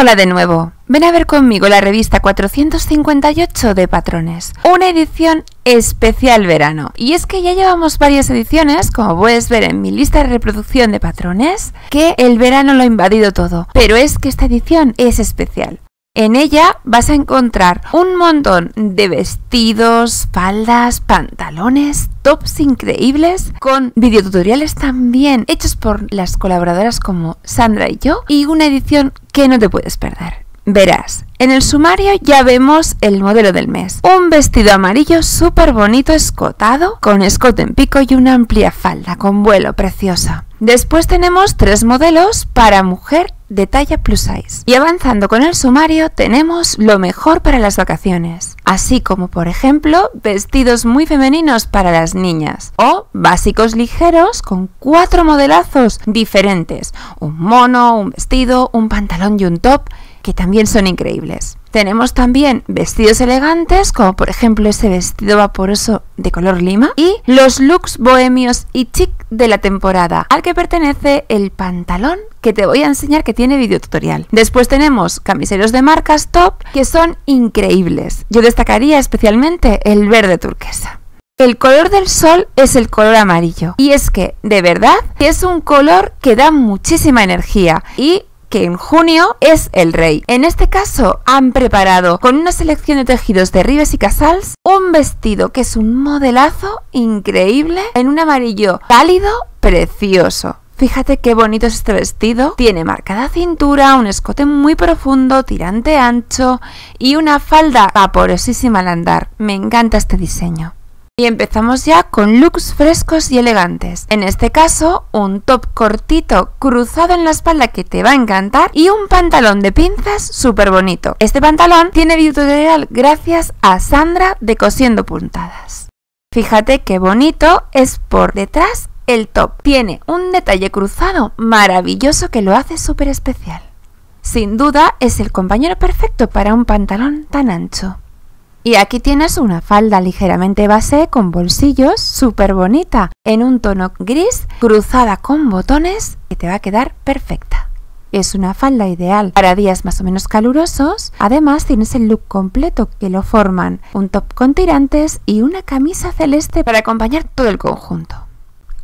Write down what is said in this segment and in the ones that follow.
Hola de nuevo. Ven a ver conmigo la revista 458 de Patrones, una edición especial verano. Y es que ya llevamos varias ediciones, como puedes ver en mi lista de reproducción de patrones, que el verano lo ha invadido todo. Pero es que esta edición es especial. En ella vas a encontrar un montón de vestidos, faldas, pantalones, tops increíbles, con videotutoriales también hechos por las colaboradoras como Sandra y yo, y una edición que no te puedes perder. Verás, en el sumario ya vemos el modelo del mes. Un vestido amarillo súper bonito escotado, con escote en pico y una amplia falda con vuelo preciosa. Después tenemos tres modelos para mujer de talla plus size. Y avanzando con el sumario tenemos lo mejor para las vacaciones, así como por ejemplo vestidos muy femeninos para las niñas o básicos ligeros con cuatro modelazos diferentes, un mono, un vestido, un pantalón y un top que también son increíbles. Tenemos también vestidos elegantes, como por ejemplo ese vestido vaporoso de color lima, y los looks bohemios y chic de la temporada, al que pertenece el pantalón que te voy a enseñar que tiene videotutorial. Después tenemos camiseros de marcas top que son increíbles. Yo destacaría especialmente el verde turquesa. El color del sol es el color amarillo. Y es que, de verdad, es un color que da muchísima energía y que en junio es el rey. En este caso han preparado con una selección de tejidos de Ribes y Casals un vestido que es un modelazo increíble en un amarillo cálido precioso. Fíjate qué bonito es este vestido. Tiene marcada cintura, un escote muy profundo, tirante ancho y una falda vaporosísima al andar. Me encanta este diseño. Y empezamos ya con looks frescos y elegantes. En este caso, un top cortito cruzado en la espalda que te va a encantar y un pantalón de pinzas súper bonito. Este pantalón tiene tutorial gracias a Sandra de Cosiendo Puntadas. Fíjate qué bonito es por detrás el top. Tiene un detalle cruzado maravilloso que lo hace súper especial. Sin duda es el compañero perfecto para un pantalón tan ancho. Y aquí tienes una falda ligeramente base con bolsillos súper bonita en un tono gris cruzada con botones que te va a quedar perfecta. Es una falda ideal para días más o menos calurosos. Además tienes el look completo que lo forman un top con tirantes y una camisa celeste para acompañar todo el conjunto.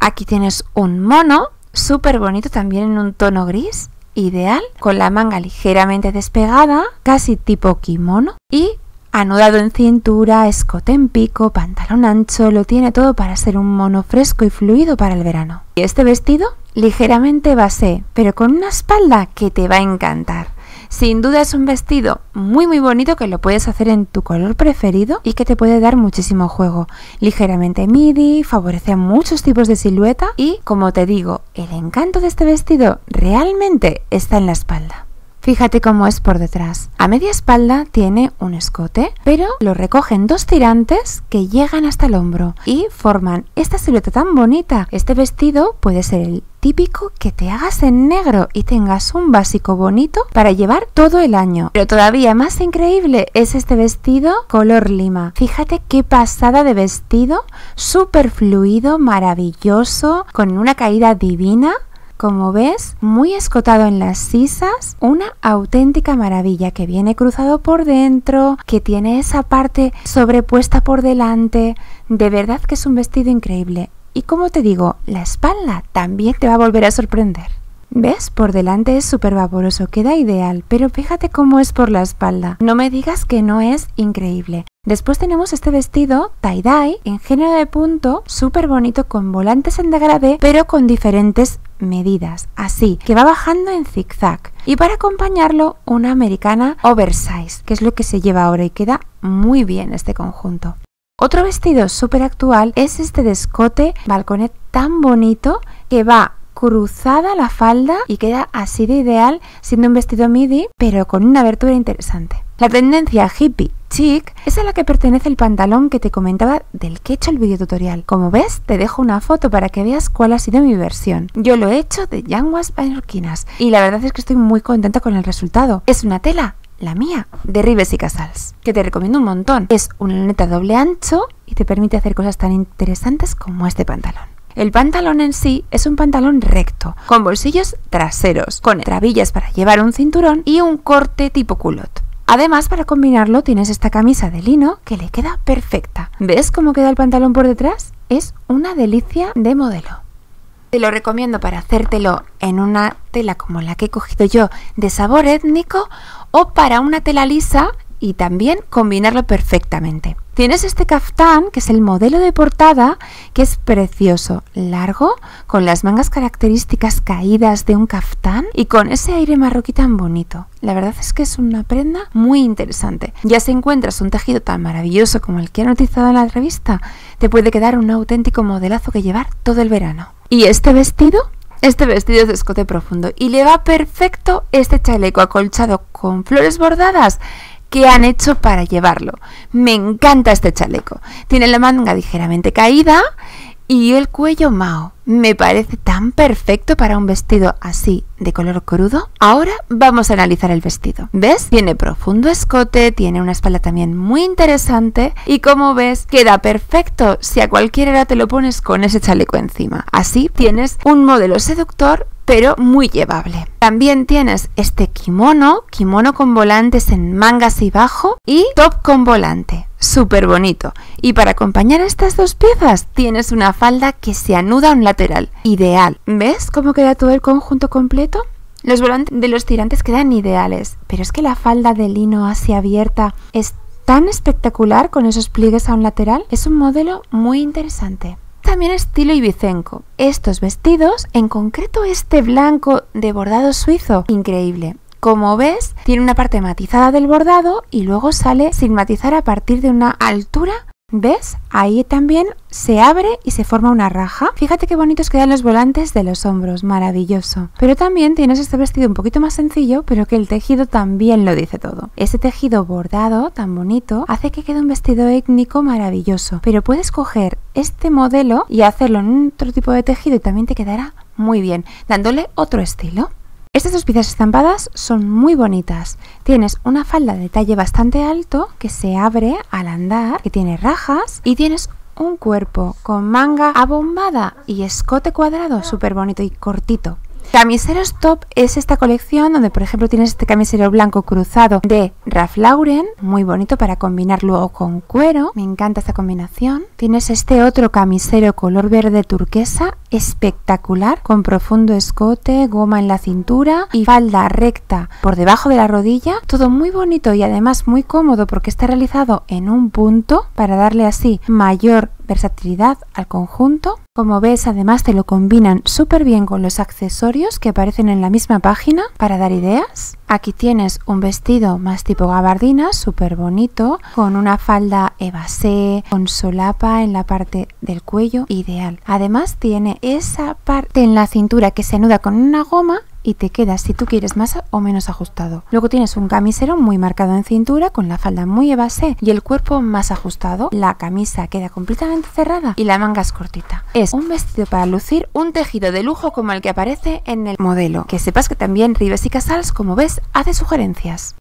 Aquí tienes un mono súper bonito también en un tono gris ideal con la manga ligeramente despegada, casi tipo kimono y Anudado en cintura, escote en pico, pantalón ancho, lo tiene todo para ser un mono fresco y fluido para el verano. Y este vestido, ligeramente base, pero con una espalda que te va a encantar. Sin duda es un vestido muy muy bonito que lo puedes hacer en tu color preferido y que te puede dar muchísimo juego. Ligeramente midi, favorece muchos tipos de silueta y, como te digo, el encanto de este vestido realmente está en la espalda. Fíjate cómo es por detrás. A media espalda tiene un escote, pero lo recogen dos tirantes que llegan hasta el hombro y forman esta silueta tan bonita. Este vestido puede ser el típico que te hagas en negro y tengas un básico bonito para llevar todo el año. Pero todavía más increíble es este vestido color lima. Fíjate qué pasada de vestido, súper fluido, maravilloso, con una caída divina como ves, muy escotado en las sisas, una auténtica maravilla que viene cruzado por dentro, que tiene esa parte sobrepuesta por delante. De verdad que es un vestido increíble. Y como te digo, la espalda también te va a volver a sorprender. ¿Ves? Por delante es súper vaporoso, queda ideal, pero fíjate cómo es por la espalda. No me digas que no es increíble. Después tenemos este vestido tie-dye en género de punto, súper bonito con volantes en degradé, pero con diferentes medidas, así, que va bajando en zigzag. Y para acompañarlo, una americana oversize, que es lo que se lleva ahora y queda muy bien este conjunto. Otro vestido súper actual es este de escote balconet tan bonito que va cruzada la falda y queda así de ideal siendo un vestido midi pero con una abertura interesante. La tendencia hippie chic es a la que pertenece el pantalón que te comentaba del que he hecho el video tutorial. Como ves, te dejo una foto para que veas cuál ha sido mi versión. Yo lo he hecho de yanguas mallorquinas y la verdad es que estoy muy contenta con el resultado. Es una tela la mía, de Ribes y Casals, que te recomiendo un montón. Es una luneta doble ancho y te permite hacer cosas tan interesantes como este pantalón. El pantalón en sí es un pantalón recto, con bolsillos traseros, con trabillas para llevar un cinturón y un corte tipo culot. Además, para combinarlo tienes esta camisa de lino que le queda perfecta. ¿Ves cómo queda el pantalón por detrás? Es una delicia de modelo. Te lo recomiendo para hacértelo en una tela como la que he cogido yo de sabor étnico o para una tela lisa y también combinarlo perfectamente. Tienes este caftán, que es el modelo de portada, que es precioso, largo, con las mangas características caídas de un caftán y con ese aire marroquí tan bonito. La verdad es que es una prenda muy interesante. Ya si encuentras un tejido tan maravilloso como el que han utilizado en la revista, te puede quedar un auténtico modelazo que llevar todo el verano. ¿Y este vestido? Este vestido es de escote profundo y le va perfecto este chaleco acolchado con flores bordadas que han hecho para llevarlo. Me encanta este chaleco. Tiene la manga ligeramente caída y el cuello mao. Me parece tan perfecto para un vestido así de color crudo. Ahora vamos a analizar el vestido. ¿Ves? Tiene profundo escote, tiene una espalda también muy interesante y como ves queda perfecto si a cualquier hora te lo pones con ese chaleco encima. Así tienes un modelo seductor pero muy llevable. También tienes este kimono, kimono con volantes en mangas y bajo y top con volante. Súper bonito. Y para acompañar estas dos piezas tienes una falda que se anuda a un lateral. Ideal. ¿Ves cómo queda todo el conjunto completo? Los volantes de los tirantes quedan ideales, pero es que la falda de lino así abierta es tan espectacular con esos pliegues a un lateral. Es un modelo muy interesante también estilo ibicenco. Estos vestidos, en concreto este blanco de bordado suizo, increíble. Como ves, tiene una parte matizada del bordado y luego sale sin matizar a partir de una altura ¿Ves? Ahí también se abre y se forma una raja. Fíjate qué bonitos quedan los volantes de los hombros, maravilloso. Pero también tienes este vestido un poquito más sencillo, pero que el tejido también lo dice todo. Ese tejido bordado tan bonito hace que quede un vestido étnico maravilloso. Pero puedes coger este modelo y hacerlo en otro tipo de tejido y también te quedará muy bien, dándole otro estilo. Estas dos piezas estampadas son muy bonitas. Tienes una falda de talle bastante alto que se abre al andar, que tiene rajas y tienes un cuerpo con manga abombada y escote cuadrado súper bonito y cortito. Camiseros top es esta colección donde por ejemplo tienes este camisero blanco cruzado de Ralph Lauren, muy bonito para combinar luego con cuero, me encanta esta combinación. Tienes este otro camisero color verde turquesa, espectacular, con profundo escote, goma en la cintura y falda recta por debajo de la rodilla, todo muy bonito y además muy cómodo porque está realizado en un punto para darle así mayor versatilidad al conjunto. Como ves, además te lo combinan súper bien con los accesorios que aparecen en la misma página para dar ideas. Aquí tienes un vestido más tipo gabardina, súper bonito, con una falda evasé, con solapa en la parte del cuello, ideal. Además tiene esa parte en la cintura que se anuda con una goma y te queda si tú quieres más o menos ajustado. Luego tienes un camisero muy marcado en cintura con la falda muy evasé y el cuerpo más ajustado. La camisa queda completamente cerrada y la manga es cortita. Es un vestido para lucir un tejido de lujo como el que aparece en el modelo. Que sepas que también Rives y Casals, como ves, hace sugerencias.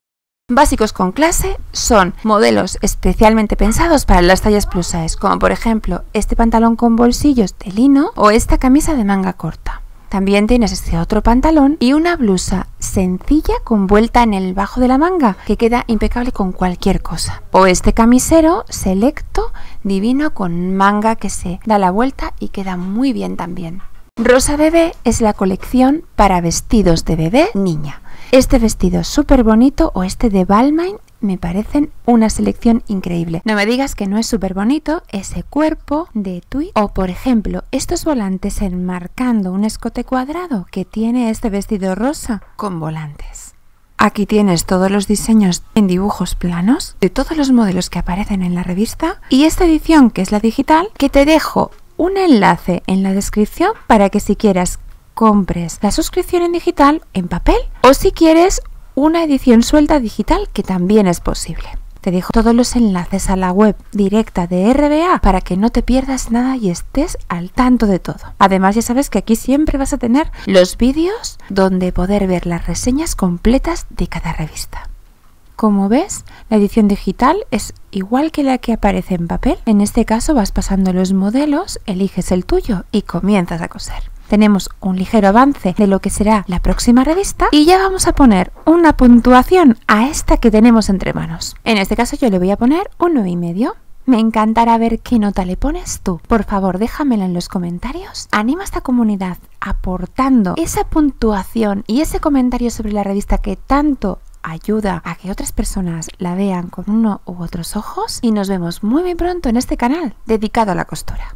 Básicos con clase son modelos especialmente pensados para las tallas plus size, como por ejemplo este pantalón con bolsillos de lino o esta camisa de manga corta. También tienes este otro pantalón y una blusa sencilla con vuelta en el bajo de la manga que queda impecable con cualquier cosa. O este camisero selecto, divino, con manga que se da la vuelta y queda muy bien también. Rosa Bebé es la colección para vestidos de bebé niña. Este vestido súper bonito o este de Balmain me parecen una selección increíble. No me digas que no es súper bonito ese cuerpo de tweed o por ejemplo estos volantes enmarcando un escote cuadrado que tiene este vestido rosa con volantes. Aquí tienes todos los diseños en dibujos planos de todos los modelos que aparecen en la revista y esta edición que es la digital que te dejo un enlace en la descripción para que si quieras compres la suscripción en digital en papel o si quieres una edición suelta digital que también es posible. Te dejo todos los enlaces a la web directa de RBA para que no te pierdas nada y estés al tanto de todo. Además ya sabes que aquí siempre vas a tener los vídeos donde poder ver las reseñas completas de cada revista. Como ves, la edición digital es igual que la que aparece en papel. En este caso vas pasando los modelos, eliges el tuyo y comienzas a coser. Tenemos un ligero avance de lo que será la próxima revista y ya vamos a poner una puntuación a esta que tenemos entre manos. En este caso yo le voy a poner un 9,5. Me encantará ver qué nota le pones tú. Por favor, déjamela en los comentarios. Anima a esta comunidad aportando esa puntuación y ese comentario sobre la revista que tanto ayuda a que otras personas la vean con uno u otros ojos y nos vemos muy muy pronto en este canal dedicado a la costura.